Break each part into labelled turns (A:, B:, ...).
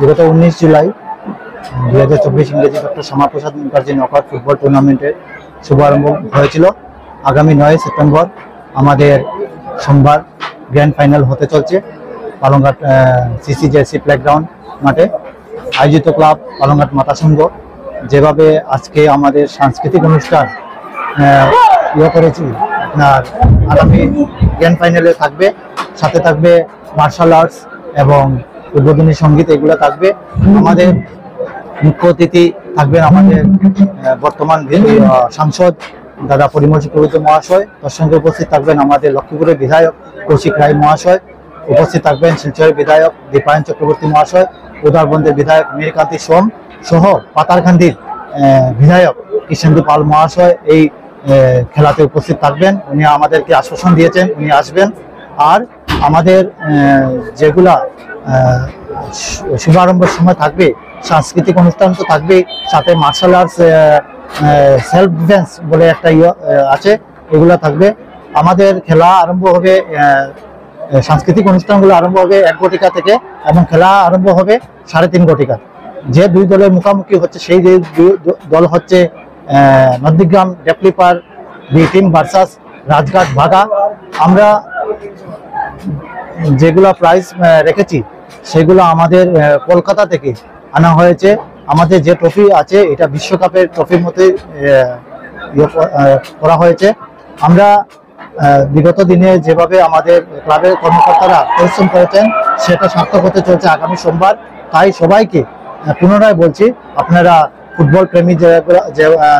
A: বিগত উনিশ জুলাই দু হাজার চব্বিশ ইংরেজি doctor Shyamaprasad Mukherjee knockout football টুর্নামেন্টের শুভারম্ভ হয়েছিল। আগামী নয় সেপ্টেম্বর আমাদের সোমবার গ্র্যান্ড ফাইনাল হতে চলছে পালংঘাট সিসিজেসি প্লেগ্রাউন্ড মাঠে। আয়োজিত ক্লাব পালংঘাট মাতা সংঘ, যেভাবে আজকে আমাদের সাংস্কৃতিক অনুষ্ঠান ইয়ে করেছি, আপনার আগামী গ্র্যান্ড ফাইনালে থাকবে, সাথে থাকবে মার্শাল আর্টস এবং উদ্বোধনী সংগীত এগুলো থাকবে। আমাদের মুখ্য অতিথি থাকবেন আমাদের বর্তমান সাংসদ দাদা পরিমল চক্রবর্তী মহাশয়। তার সঙ্গে উপস্থিত থাকবেন আমাদের লক্ষ্মীপুরের বিধায়ক কৌশিক রায় মহাশয়। উপস্থিত থাকবেন শিলচরের বিধায়ক দীপায়ন চক্রবর্তী মহাশয়, উদারবন্দের বিধায়ক মীরকান্তি সোম সহ পাতারকান্দির বিধায়ক কৃষ্ণেন্দু পাল মহাশয় এই খেলাতে উপস্থিত থাকবেন। উনি আমাদেরকে আশ্বাসন দিয়েছেন, উনি আসবেন। আর আমাদের যেগুলা শুভারম্ভের সময় থাকবে সাংস্কৃতিক অনুষ্ঠান তো থাকবেই সাথে মার্শাল আর্টস সেলফ ডিফেন্স বলে একটা ইয়ে আছে এগুলো থাকবে। আমাদের খেলা আরম্ভ হবে সাংস্কৃতিক অনুষ্ঠানগুলো আরম্ভ হবে এক ঘটিকা থেকে এবং খেলা আরম্ভ হবে সাড়ে তিন ঘটিকা। যে দুই দলের মুখোমুখি হচ্ছে সেই দল হচ্ছে আহ, নন্দীগ্রাম ডেপলিপার বি টিম ভার্সাস রাজঘাট ভাগা আমরা যেগুলো প্রাইস রেখেছি, সেগুলো আমাদের কলকাতা থেকে আনা হয়েছে। আমাদের যে ট্রফি আছে, এটা বিশ্বকাপের ট্রফির মধ্যে ইয়ে করা হয়েছে। আমরা বিগত দিনে যেভাবে আমাদের ক্লাবের কর্মকর্তারা পরিশ্রম করেছেন, সেটা সার্থক হতে চলছে আগামী সোমবার। তাই সবাইকে পুনরায় বলছি, আপনারা ফুটবল প্রেমী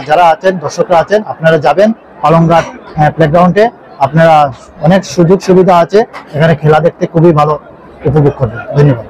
A: যারা আছেন, দর্শকরা আছেন, আপনারা যাবেন পালংঘাট প্লেগ্রাউন্ডে আপনারা অনেক সুযোগ সুবিধা আছে। এখানে খেলা দেখতে খুবই ভালো উপভোগ করবেন। ধন্যবাদ।